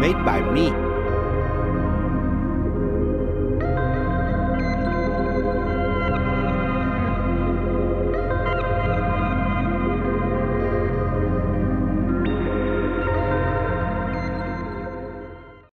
made by me.